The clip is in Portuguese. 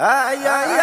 Ai, ai,